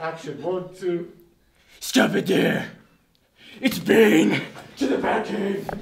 action. One, two. Stop it there. It's Bane to the Batcave.